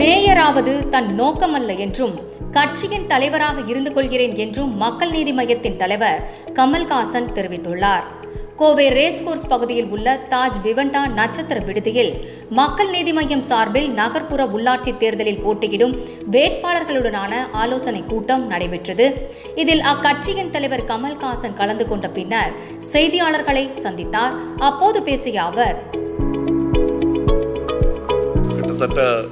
மேயராவது தன் நோக்கமல்ல என்றும் கட்சியின் தலைவராக இருந்து கொள்கிறேன் என்றும் மக்கள் நீதி மையத்தின் தலைவர் கமல்ஹாசன் தெரிவித்துள்ளார். கோவை ரேஸ்கோர்ஸ் பகுதியில் உள்ள தாஜ் விவண்டா நட்சத்திர விடுதியில் மக்கள் நீதி மையம் சார்பில் நகர்ப்புற உள்ளாட்சி தேர்தலில் போட்டியிடும் வேட்பாளர்களுடனான ஆலோசனை கூட்டம் நடைபெற்றது. இதில் அக்கட்சியின் தலைவர் கமல்ஹாசன் கலந்து கொண்ட பின்னர் செய்தியாளர்களை சந்தித்தார். அப்போது பேசிய அவர் கிட்டத்தட்ட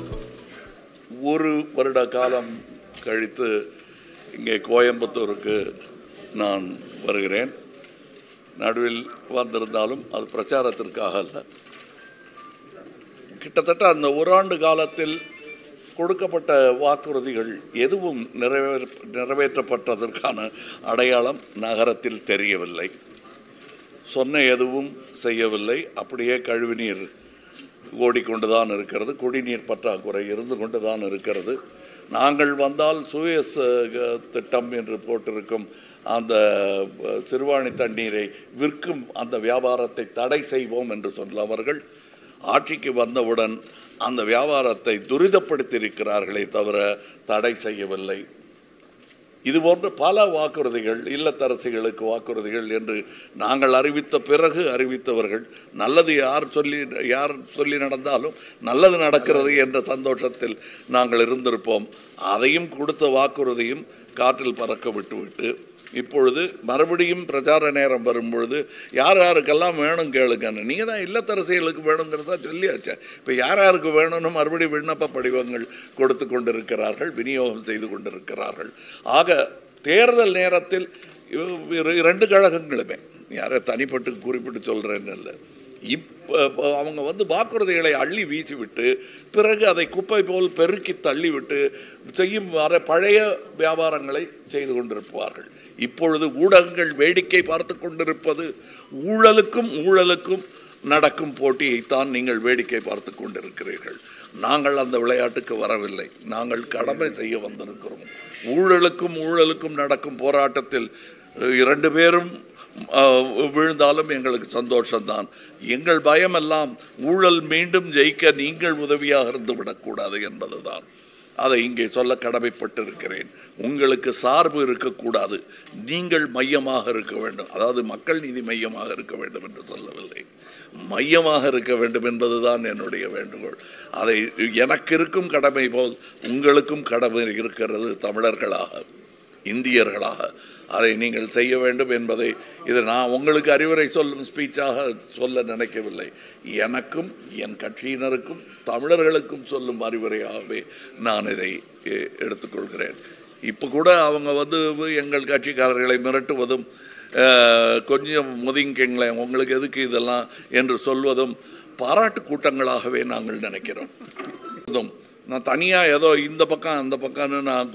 ஒரு வருட காலம் கழித்து இங்கே கோயம்புத்தூருக்கு நான் வருகிறேன். நடுவில் வந்திருந்தாலும் அது பிரச்சாரத்திற்காக அல்ல. கிட்டத்தட்ட அந்த ஒரு ஆண்டு காலத்தில் கொடுக்கப்பட்ட வாக்குறுதிகள் எதுவும் நிறைவே நிறைவேற்றப்பட்டதற்கான அடையாளம் நகரத்தில் தெரியவில்லை. சொன்ன எதுவும் செய்யவில்லை. அப்படியே கழிவுநீர் ஓடிக்கொண்டுதான் இருக்கிறது. குடிநீர் பற்றாக்குறை இருந்து கொண்டு தான் இருக்கிறது. நாங்கள் வந்தால் சுயஸ் திட்டம் என்று போட்டிருக்கும் அந்த சிறுவாணி தண்ணீரை விற்கும் அந்த வியாபாரத்தை தடை செய்வோம் என்று சொன்னவர்கள் ஆட்சிக்கு வந்தவுடன் அந்த வியாபாரத்தை துரிதப்படுத்தியிருக்கிறார்களே தவிர தடை செய்யவில்லை. இது போன்ற பல வாக்குறுதிகள் இல்லத்தரசிகளுக்கு வாக்குறுதிகள் என்று நாங்கள் அறிவித்த பிறகு அறிவித்தவர்கள் நல்லது யார் சொல்லி யார் சொல்லி நடந்தாலும் நல்லது நடக்கிறது என்ற சந்தோஷத்தில் நாங்கள் இருந்திருப்போம். அதையும் கொடுத்த வாக்குறுதியும் காற்றில் பறக்க விட்டுவிட்டு இப்பொழுது மறுபடியும் பிரச்சார நேரம் வரும்பொழுது யார் யாருக்கெல்லாம் வேணும் கேளுங்கன்னு. நீங்கள் தான் இல்லத்தரசிகளுக்கு வேணுங்கிறதா சொல்லியாச்சே. இப்போ யார் யாருக்கு வேணும்னு மறுபடியும் விண்ணப்ப படிவங்கள் கொடுத்து கொண்டிருக்கிறார்கள் விநியோகம் செய்து கொண்டிருக்கிறார்கள். ஆக தேர்தல் நேரத்தில் இரண்டு கழகங்களுமே. யாரை தனிப்பட்டு குறிப்பிட்டு சொல்கிறேன்னு இல்லை. இப்போ அவங்க வந்து வாக்குறுதிகளை அள்ளி வீசிவிட்டு பிறகு அதை குப்பை போல் பெருக்கி தள்ளிவிட்டு செய்யும் வர பழைய வியாபாரங்களை செய்து கொண்டிருப்பார்கள். இப்பொழுது ஊடகங்கள் வேடிக்கை பார்த்து கொண்டிருப்பது ஊழலுக்கும் ஊழலுக்கும் நடக்கும் போட்டியைத்தான் நீங்கள் வேடிக்கை பார்த்து கொண்டிருக்கிறீர்கள். நாங்கள் அந்த விளையாட்டுக்கு வரவில்லை. நாங்கள் கடமை செய்ய வந்திருக்கிறோம். ஊழலுக்கும் ஊழலுக்கும் நடக்கும் போராட்டத்தில் இரண்டு பேரும் விழுந்தாலும் எங்களுக்கு சந்தோஷம்தான். எங்கள் பயமெல்லாம் ஊழல் மீண்டும் ஜெயிக்க நீங்கள் உதவியாக இருந்து விடக்கூடாது என்பதுதான். அதை இங்கே சொல்ல கடமைப்பட்டிருக்கிறேன். உங்களுக்கு சார்பு இருக்கக்கூடாது. நீங்கள் மையமாக இருக்க வேண்டும். அதாவது மக்கள் நீதி மையமாக இருக்க வேண்டும் என்று சொல்லவில்லை. மையமாக இருக்க வேண்டும் என்பதுதான் என்னுடைய வேண்டுகோள். அதை எனக்கு இருக்கும் கடமை போல் உங்களுக்கும் கடமை இருக்கிறது தமிழர்களாக. இந்தியர்களாக. அதை நீங்கள் செய்ய வேண்டும் என்பதை இது நான் உங்களுக்கு அறிவுரை சொல்லும் ஸ்பீச்சாக சொல்ல நினைக்கவில்லை. எனக்கும் என் கட்சியினருக்கும் தமிழர்களுக்கும் சொல்லும் அறிவுரையாகவே நான் இதை எடுத்துக்கொள்கிறேன். இப்போ கூட அவங்க வந்து எங்கள் கட்சிக்காரர்களை மிரட்டுவதும் அஹ், கொஞ்சம் முதிங்கிங்களேன் உங்களுக்கு எதுக்கு இதெல்லாம் என்று சொல்வதும் பாராட்டு கூட்டங்களாகவே நாங்கள் நினைக்கிறோம். நான் தனியாக ஏதோ இந்த பக்கம் அந்த பக்கம்னு நான்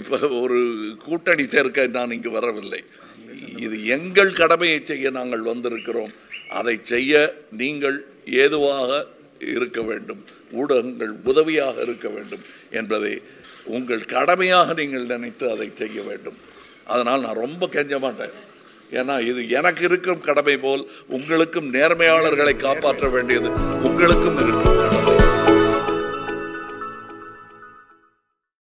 இப்போ ஒரு கூட்டணி சேர்க்க நான் இங்கு வரவில்லை. இது எங்கள் கடமையை செய்ய நாங்கள் வந்திருக்கிறோம். அதை செய்ய நீங்கள் ஏதுவாக இருக்க வேண்டும். ஊடகங்கள் உதவியாக இருக்க வேண்டும் என்பதை உங்கள் கடமையாக நீங்கள் நினைத்து அதை செய்ய வேண்டும். அதனால் நான் ரொம்ப கெஞ்ச மாட்டேன். ஏன்னா இது எனக்கு இருக்கும் கடமை போல் உங்களுக்கும் நேர்மையாளர்களை காப்பாற்ற வேண்டியது உங்களுக்கும் இருக்கும்